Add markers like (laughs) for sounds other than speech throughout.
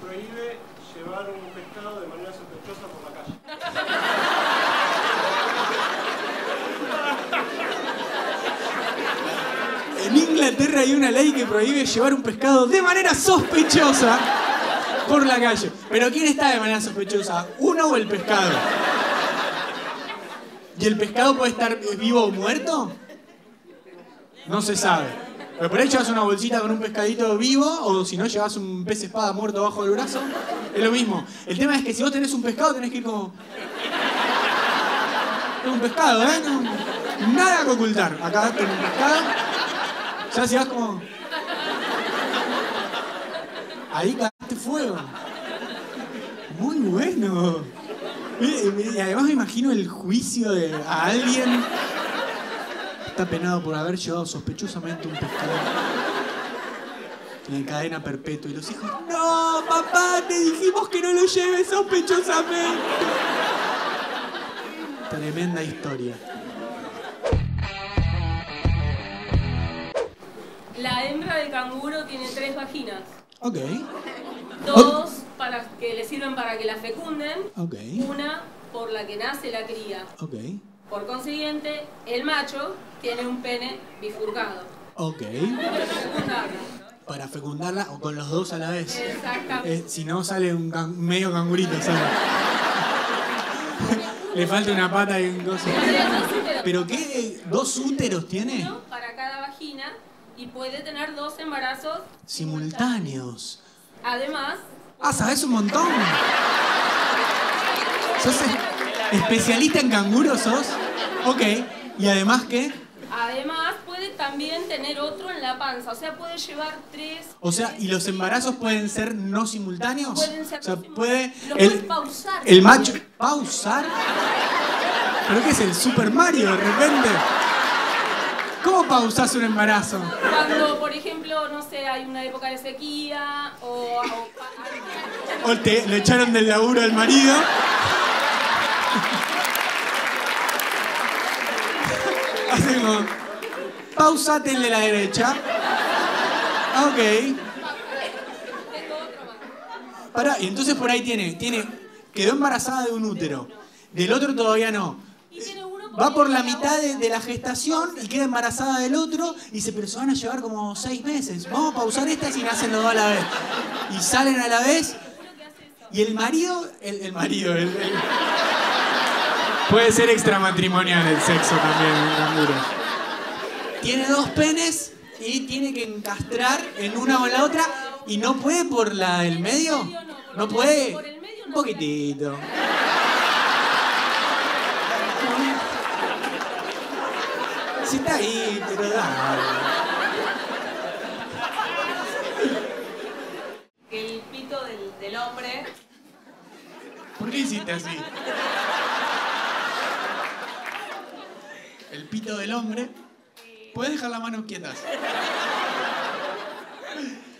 prohíbe llevar un pescado de manera sospechosa por la calle. En Inglaterra hay una ley que prohíbe llevar un pescado de manera sospechosa por la calle. Pero ¿quién está de manera sospechosa? ¿Uno o el pescado? ¿Y el pescado puede estar vivo o muerto? No se sabe. Pero por ahí llevas una bolsita con un pescadito vivo o si no llevas un pez espada muerto bajo el brazo. Es lo mismo. El tema es que si vos tenés un pescado tenés que ir como... Tengo un pescado, ¿eh? Nada que ocultar. Acá tengo un pescado. Ya si vas como... Ahí cagaste fuego. Muy bueno. Y y además me imagino el juicio de a alguien. Está penado por haber llevado sospechosamente un pescado. En cadena perpetua. Y los hijos, no, papá, te dijimos que no lo lleves sospechosamente. Tremenda historia. La hembra del canguro tiene tres vaginas. Ok, Dos para que le sirven para que la fecunden. ok, Una por la que nace la cría. ok, Por consiguiente, el macho tiene un pene bifurcado. ok. Para fecundarla. Para fecundarla o con los dos a la vez. Exactamente. Eh, si no sale un can- medio cangurito, sale. Le falta una pata y un coso. ¿Pero qué? ¿Dos úteros tiene? Uno para cada vagina y puede tener dos embarazos. Simultáneos. Además, Ah, ¿sabes un montón? ¿Sos especialista en canguros, sos? Ok. ¿Y además qué? además puede también tener otro en la panza. O sea, puede llevar tres. O sea, ¿y los embarazos pueden ser no simultáneos? Pueden ser o sea, puede... Los El, pausar. el macho... ¿Pausar? ¿Pero qué es el Super Mario de repente? ¿Cómo pausás un embarazo? Cuando, por ejemplo, no sé, hay una época de sequía o... o- O te, le echaron del laburo al marido. Hacemos. Pausate el de la derecha. Ok. Otro más. Pará, y entonces por ahí tiene, tiene, quedó embarazada de un útero. Del otro todavía no. Va por la mitad de, de la gestación y queda embarazada del otro y dice, pero se van a llevar como seis meses. Vamos a pausar estas y nacen los dos a la vez. Y salen a la vez y el marido, el, el marido, el, el- Puede ser extramatrimonial el sexo también en canguros. Tiene dos penes y tiene que encastrar en una o en la otra y no puede por la del medio. no, puede. por el medio Un poquitito. Sí está ahí, pero dale. El pito del, del hombre ¿Por qué hiciste así? El pito del hombre. ¿Puedes dejar las manos quietas?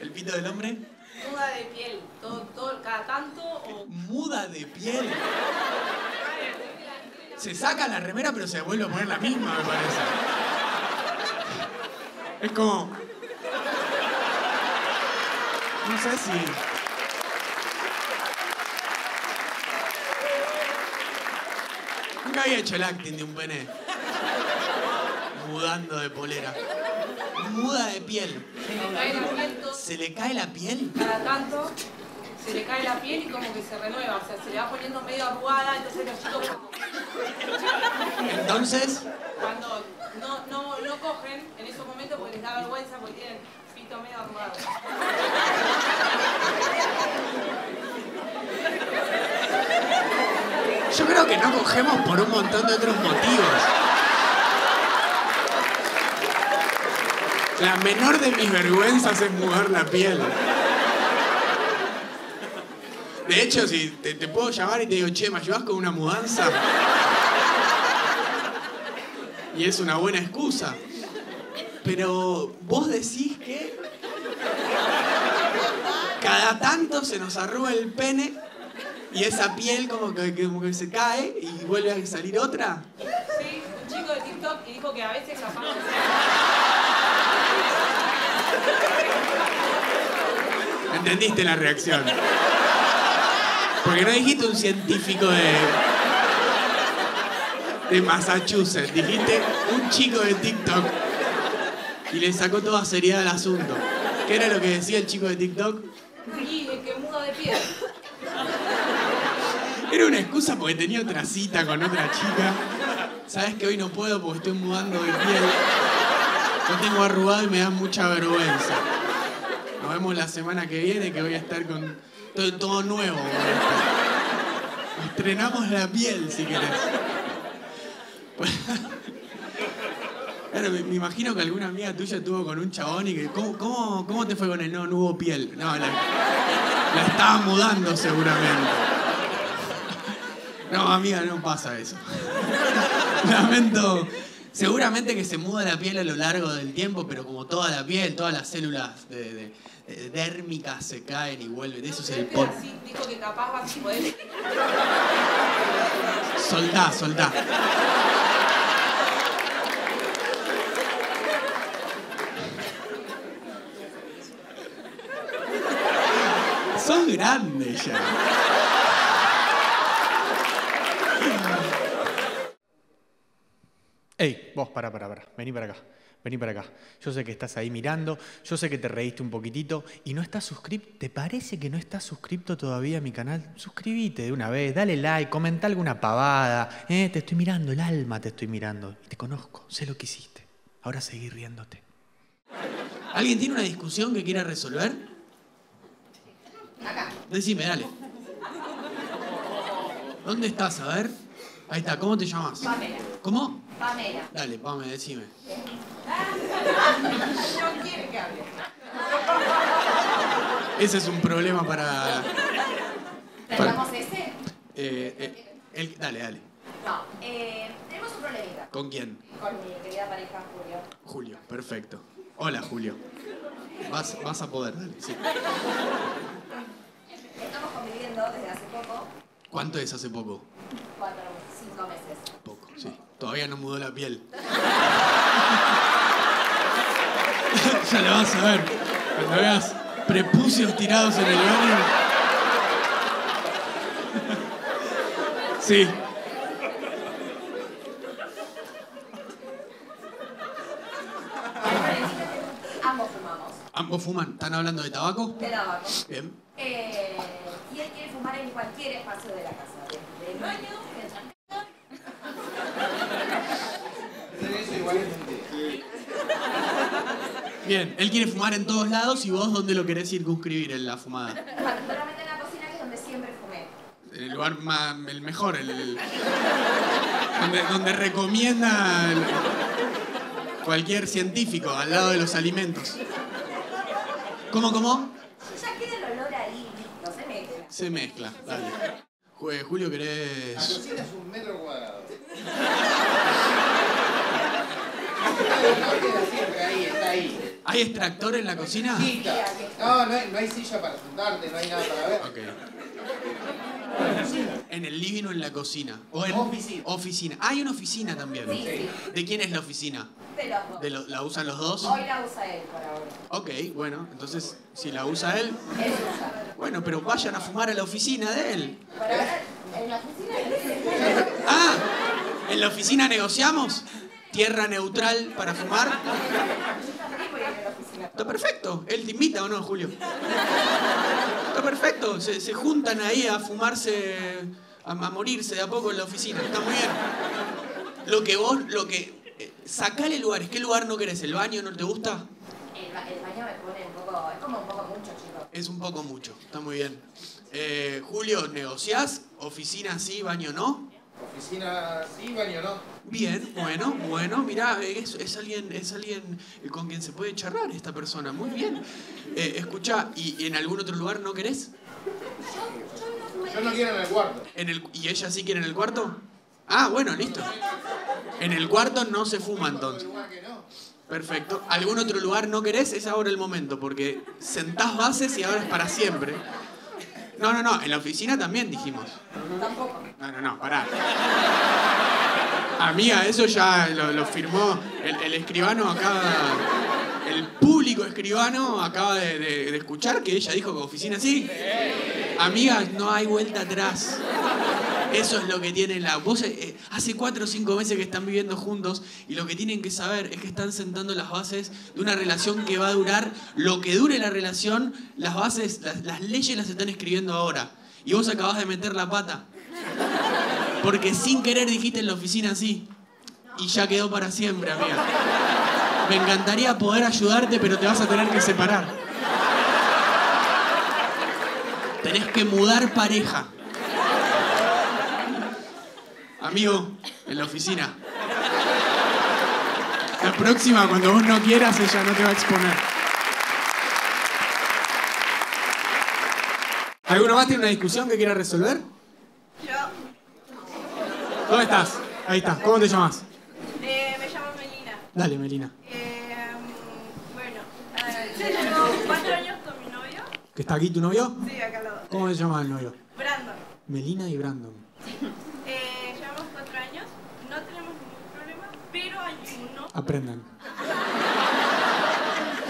El pito del hombre. muda de piel, todo, todo, cada tanto o Muda de piel. Se saca la remera pero se vuelve a poner la misma, me parece. Es como... No sé si... Nunca había hecho el acting de un pene. Mudando de polera. Muda de piel. se le cae la piel ¿Se le cae la piel? cada tanto se le cae la piel y como que se renueva, o sea, se le va poniendo medio arrugada, entonces los chicos como- Entonces... cuando no, no, no cogen en esos momentos porque les da vergüenza porque tienen pito medio arrugado. Yo creo que no cogemos por un montón de otros motivos. La menor de mis vergüenzas es mudar la piel. De hecho, si te, puedo llamar y te digo, che, ¿me ayudás con una mudanza? Y es una buena excusa. Pero vos decís que cada tanto se nos arruga el pene y esa piel como que, que- que se cae y vuelve a salir otra. Sí, un chico de TikTok y dijo que a veces capaz Entendiste la reacción. Porque no dijiste un científico de. de Massachusetts. Dijiste un chico de TikTok. Y le sacó toda seriedad al asunto. ¿Qué era lo que decía el chico de TikTok? Y el que muda de pie. Era una excusa porque tenía otra cita con otra chica. Sabes que hoy no puedo porque estoy mudando de piel. Yo tengo arrugado y me da mucha vergüenza. Nos vemos la semana que viene que voy a estar con todo, nuevo. Estrenamos la piel si querés. Claro, me, imagino que alguna amiga tuya estuvo con un chabón y que. ¿Cómo, cómo, cómo te fue con él? No, no hubo piel. No, la, la estaba mudando seguramente. No, amiga, no pasa eso. Lamento. Seguramente que se muda la piel a lo largo del tiempo, pero como toda la piel, todas las células de, de- de dérmicas se caen y vuelven. Eso es el así dijo que capaz vas a poder. Soldá, soldá. Sos grande ya. Ey, vos, pará, pará, pará. Vení para acá. Vení para acá. Yo sé que estás ahí mirando, yo sé que te reíste un poquitito y no estás suscripto. ¿Te parece que no estás suscripto todavía a mi canal? Suscríbete de una vez, dale like, comenta alguna pavada. Eh, te estoy mirando, el alma te estoy mirando. Y te conozco, sé lo que hiciste. Ahora seguí riéndote. ¿Alguien tiene una discusión que quiera resolver? Acá. Decime, dale. ¿Dónde estás? A ver. Ahí está, ¿cómo te llamas? Pamela. ¿Cómo? Pamela. Dale, Pame, decime. No quiere que hable. Ese es un problema para. ¿Tratamos ese? eh, eh, el- dale, dale. No. Eh, tenemos un problemita ¿Con quién? con mi querida pareja Julio. Julio, perfecto. Hola, Julio. Vas, vas a poder, dale. Sí. Estamos conviviendo desde hace poco, ¿Cuánto es hace poco? cuatro, cinco meses. Poco, sí. Todavía no mudó la piel. (laughs) ya lo vas a ver. Cuando veas prepucios tirados en el baño. (laughs) sí. Ambos fumamos. ¿Ambos fuman? ¿Están hablando de tabaco? De tabaco. Bien. Eh, y él quiere fumar en cualquier espacio de la casa. Desde el baño, del trancado. Bien, él quiere fumar en todos lados y vos dónde lo querés circunscribir en la fumada. Particularmente en la cocina, que es donde siempre fumé. En el lugar más, el mejor, el, el- donde, donde recomienda el- cualquier científico al lado de los alimentos. ¿Cómo, cómo? Ya queda el olor ahí, listo, se mezcla. Se mezcla, dale. Julio, La ¿querés...? cocina es un metro cuadrado. No queda siempre ahí, está ahí. ¿Hay extractor en la cocina? No, no hay, no hay silla para sentarte, no hay nada para ver. Ok. ¿En el living o en la cocina? ¿O en Oficina. Oficina. Ah, hay una oficina también. Sí, sí. ¿De quién es la oficina? De los dos. ¿De lo- ¿La usan los dos? Hoy la usa él por ahora. Ok, bueno, entonces si la usa él, Él usa. bueno, pero vayan a fumar a la oficina de él. Por ahora, en la oficina, Ah, ¿en la oficina negociamos? ¿Tierra neutral para fumar? La oficina. Está perfecto. ¿Él te invita o no, Julio? Está perfecto. Se, se juntan ahí a fumarse, a, a morirse de a poco en la oficina. Está muy bien. Lo que vos, lo que... eh, Sacale lugares. ¿Qué lugar no querés? ¿El baño no te gusta? El, ba- el baño me pone un poco, es como un poco mucho, chicos. Es un poco mucho. Está muy bien. Eh, Julio, ¿negociás? ¿Oficina sí, baño no? Oficina sí, baño no. Bien, bueno, bueno, mirá, es, es alguien, es alguien con quien se puede charlar esta persona, muy bien. Eh, escucha, ¿y en algún otro lugar no querés? Yo no quiero en el cuarto. ¿En el, ¿Y ella sí quiere en el cuarto? Ah, bueno, listo. En el cuarto no se fuma En entonces. Perfecto. ¿Algún otro lugar no querés? Es ahora el momento, porque sentás bases y ahora es para siempre. No, no, no, en la oficina también dijimos. Tampoco. No, no, no, pará. Amiga, eso ya lo, lo firmó el, el escribano acá. El público escribano acaba de, de- de escuchar que ella dijo que oficina sí. Amigas, no hay vuelta atrás. Eso es lo que tienen la. Vos eh, hace cuatro o cinco meses que están viviendo juntos y lo que tienen que saber es que están sentando las bases de una relación que va a durar lo que dure la relación. Las bases, las, las leyes las están escribiendo ahora. Y vos acabás de meter la pata. Porque sin querer dijiste en la oficina sí. Y ya quedó para siempre, amiga. Me encantaría poder ayudarte, pero te vas a tener que separar. Tenés que mudar pareja. Amigo, en la oficina. La próxima, cuando vos no quieras, ella no te va a exponer. ¿Alguno más tiene una discusión que quiera resolver? Yo ¿Dónde estás? Ahí estás. ¿Cómo te llamas? eh, me llamo Melina. Dale, Melina. Eh, bueno, eh, yo llevo cuatro años con mi novio. ¿Que está aquí tu novio? Sí, acá al lado. ¿Cómo se llama el novio? Brandon. Melina y Brandon llevamos cuatro años, no tenemos ningún problema, pero hay uno, Aprendan.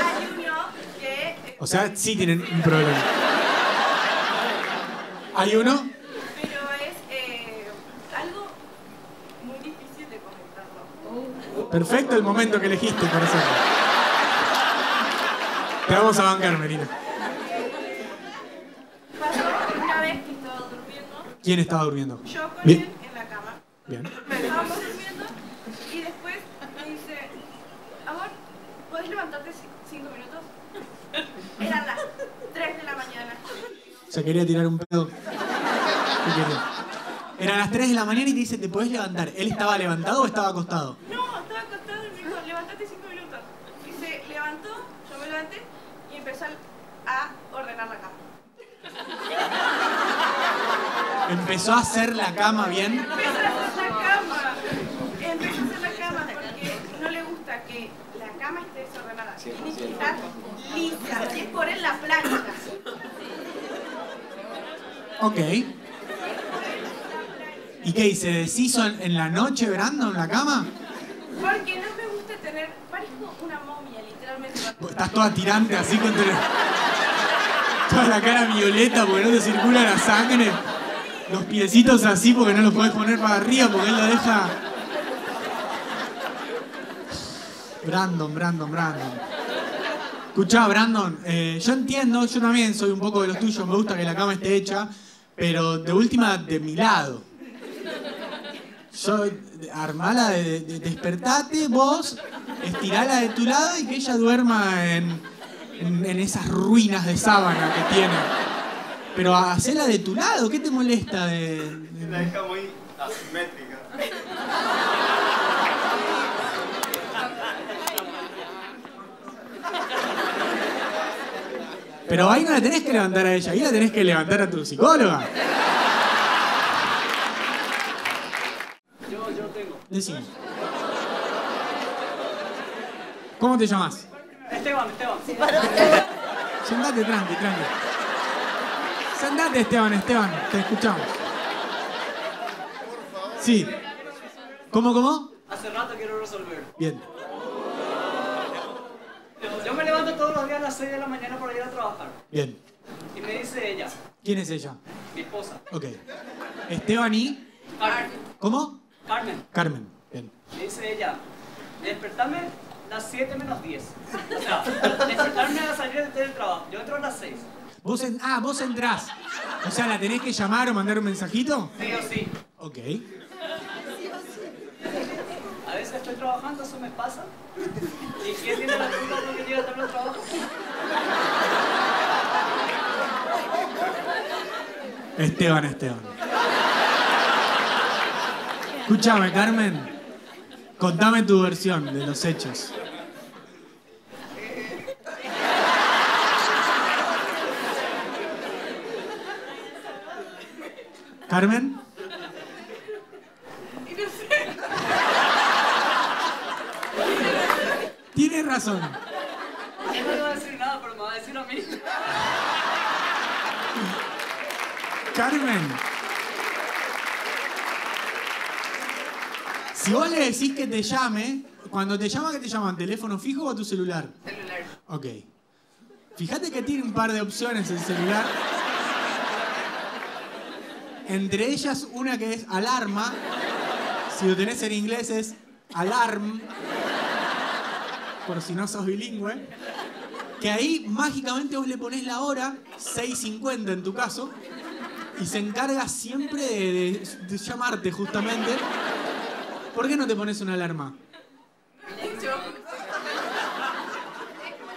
hay uno que... O sea, sí tienen un problema. ¿Hay uno? Pero es eh, algo muy difícil de comentarlo. Perfecto el momento que elegiste para hacerlo. Te vamos a bancar, Melina. Pasó una vez que estaba durmiendo, ¿Quién estaba durmiendo? yo con Bien. él en la cama. Bien. Estábamos durmiendo y después me dice, amor, ¿puedes levantarte ci- cinco minutos? Eran las 3 de la mañana. Se quería tirar un pedo. Eran las 3 de la mañana y te dice, ¿te podés levantar? ¿Él estaba levantado o estaba acostado? No, estaba acostado y me dijo, levántate cinco minutos. Y se levantó, yo me levanté y empezó a ordenar la cama. Empezó a hacer la cama bien. Empezó a hacer la cama. Empezó a hacer la cama porque no le gusta que la cama esté desordenada. Tiene que estar lisa. Y es por él la plancha. Ok. ¿Y qué? ¿Y se deshizo en, en la noche, Brandon, en la cama? Porque no me gusta tener, parezco una momia, literalmente. Estás toda tirante así contra... Toda la cara violeta porque no te circula la sangre. Los piecitos así porque no los podés poner para arriba porque él lo deja... Brandon, Brandon, Brandon. Escuchá, Brandon, eh, yo entiendo, yo también soy un poco de los tuyos, me gusta que la cama esté hecha, pero de última de mi lado. Yo, armala, de, de- despertate vos, estirala de tu lado y que ella duerma en, en- en esas ruinas de sábana que tiene. Pero hacela de tu lado, ¿qué te molesta de- de- La deja muy asimétrica. Pero ahí no la tenés que levantar a ella, ahí la tenés que levantar a tu psicóloga. Yo, yo tengo. Decime. ¿Cómo te llamas? Esteban, Esteban. Sentate tranqui, tranqui. Sentate, Esteban, Esteban, te escuchamos. Sí. ¿Cómo, cómo? Hace rato quiero resolver. Bien. Yo, yo me levanto todos los días a las 6 de la mañana para ir a trabajar. Bien. Y me dice ella, ¿Quién es ella? mi esposa, Ok. Esteban y... Carmen. ¿Cómo? Carmen. Carmen. Bien. Me dice ella, despertarme las 7 menos 10. O sea, despertarme a salir del trabajo. Yo entro a las 6. Vos en- ah, vos entrás. O sea, ¿la tenés que llamar o mandar un mensajito? Sí o sí. Ok. A veces estoy trabajando, eso me pasa. ¿Y quién tiene la culpa porque llega tarde al trabajo? Esteban, Esteban. Escúchame, Carmen. Contame tu versión de los hechos. Carmen, Y no sé. Razón. Él no le va a decir nada, pero me va a decir a mí. Carmen. Si vos le decís que te llame, cuando te llama, ¿qué te llaman? ¿Teléfono fijo o a tu celular? Celular. Ok. Fíjate que tiene un par de opciones el celular. Entre ellas una que es alarma. Si lo tenés en inglés es alarm. Por si no sos bilingüe. Que ahí mágicamente vos le ponés la hora, 6.50 en tu caso, y se encarga siempre de, llamarte justamente. ¿Por qué no te pones una alarma?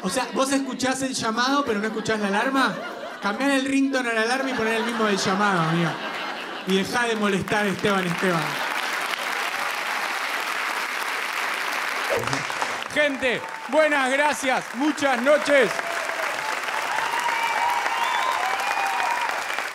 O sea, vos escuchás el llamado pero no escuchás la alarma. Cambiar el ringtone a la alarma y poner el mismo del llamado, amigo. Y dejá de molestar a Esteban Esteban. Gente, buenas gracias, muchas noches.